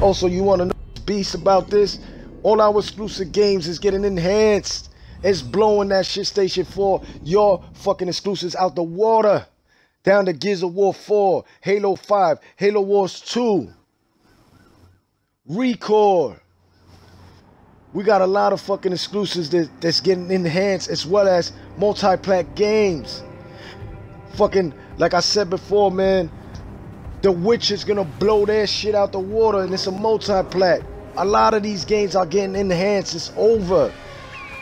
Also, you want to know beast about this? All our exclusive games is getting enhanced. It's blowing that shit station 4, your fucking exclusives out the water. Down to Gears of War 4, Halo 5, Halo Wars 2, Recore. We got a lot of fucking exclusives that, that's getting enhanced as well as multi-plat games. Fucking, like I said before, man, The Witch is gonna blow their shit out the water and it's a multi-plat. A lot of these games are getting enhanced. It's over.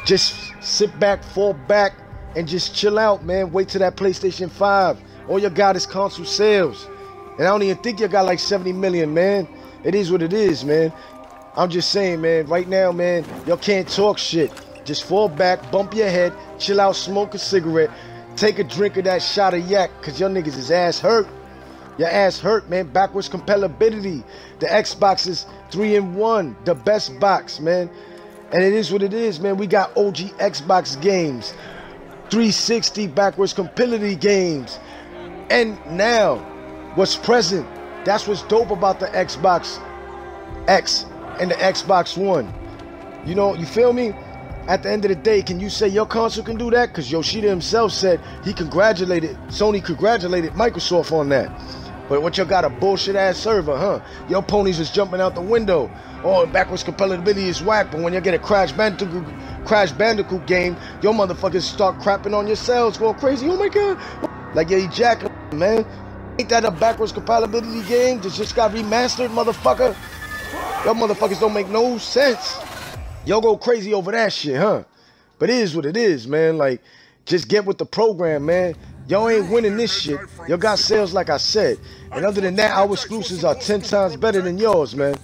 Just sit back, fall back, and just chill out, man. Wait till that PlayStation 5. All you got is console sales. And I don't even think you got like 70 million, man. It is what it is, man. I'm just saying, man, right now, man, y'all can't talk shit. Just fall back, bump your head, chill out, smoke a cigarette, take a drink of that shot of yak, cause your niggas is ass hurt. Your ass hurt, man. Backwards compatibility. The Xbox is three in one. The best box, man. And it is what it is, man. We got OG Xbox games, 360 backwards compatibility games. And now, what's present? That's what's dope about the Xbox X and the Xbox One. You know, you feel me? At the end of the day, can you say your console can do that? Because Yoshida himself said he congratulated, Sony congratulated Microsoft on that. But what you got a bullshit ass server, huh? Your ponies is jumping out the window. Oh, backwards compatibility is whack, but when you get a Crash Bandicoot, Crash Bandicoot game, your motherfuckers start crapping on yourselves, going crazy. Oh my god. Like yeah, jack man. Ain't that a backwards compatibility game that just got remastered, motherfucker? Y'all motherfuckers don't make no sense. Y'all go crazy over that shit, huh? But it is what it is, man. Like, just get with the program, man. Y'all ain't winning this shit. Y'all got sales like I said. And other than that, our exclusives are 10 times better than yours, man.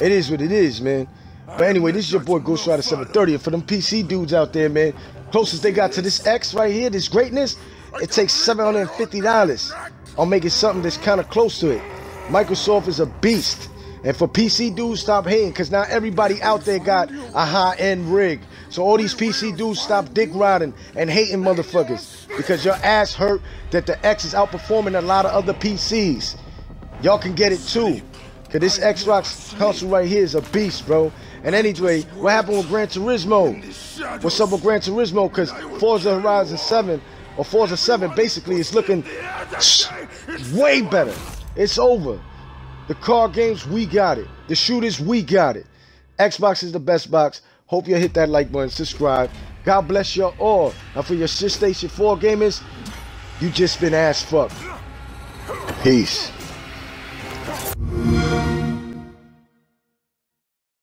It is what it is, man. But anyway, this is your boy Ghost Ryder 730. And for them PC dudes out there, man, closest they got to this X right here, this greatness, it takes $750. on making something that's kind of close to it. Microsoft is a beast. And for PC dudes, stop hating, because now everybody out there got a high-end rig. So all these PC dudes stop dick riding and hating motherfuckers. Because your ass hurt that the X is outperforming a lot of other PCs. Y'all can get it too. Cause this Xbox console right here is a beast, bro. And anyway, what happened with Gran Turismo? What's up with Gran Turismo? Cause Forza Horizon 7 or Forza 7 basically is looking way better. It's over. The car games, we got it. The shooters, we got it. Xbox is the best box. Hope you hit that like button, subscribe. God bless you all. And for your Shit Station 4 gamers, you just been ass fucked. Peace.